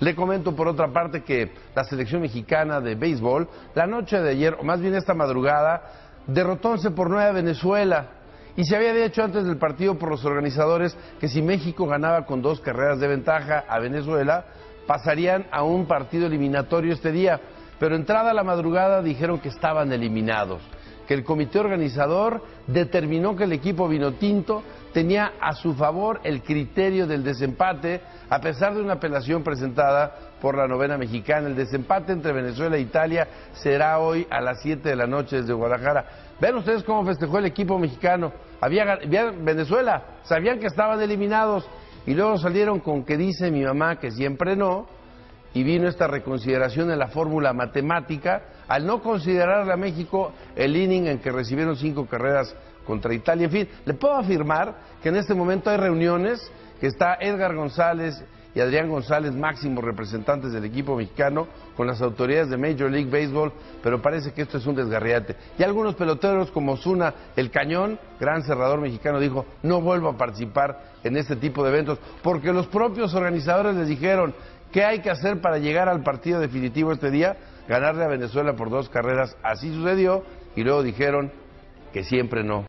Le comento por otra parte que la selección mexicana de béisbol, la noche de ayer, o más bien esta madrugada, derrotó 11 por 9 a Venezuela. Y se había dicho antes del partido por los organizadores que si México ganaba con dos carreras de ventaja a Venezuela, pasarían a un partido eliminatorio este día. Pero entrada la madrugada dijeron que estaban eliminados, que el comité organizador determinó que el equipo vinotinto tenía a su favor el criterio del desempate, a pesar de una apelación presentada por la novena mexicana. El desempate entre Venezuela e Italia será hoy a las 7 de la noche desde Guadalajara. Ven ustedes cómo festejó el equipo mexicano. Había, había Venezuela, sabían que estaban eliminados y luego salieron con que dice mi mamá que siempre no y vino esta reconsideración en la fórmula matemática al no considerarle a México el inning en que recibieron cinco carreras contra Italia. En fin, le puedo afirmar que en este momento hay reuniones que está Edgar González y Adrián González, máximos representantes del equipo mexicano, con las autoridades de Major League Baseball, pero parece que esto es un desgarriate. Y algunos peloteros como Zuna, el Cañón, gran cerrador mexicano, dijo, no vuelvo a participar en este tipo de eventos, porque los propios organizadores les dijeron, ¿qué hay que hacer para llegar al partido definitivo este día? Ganarle a Venezuela por dos carreras, así sucedió, y luego dijeron que siempre no.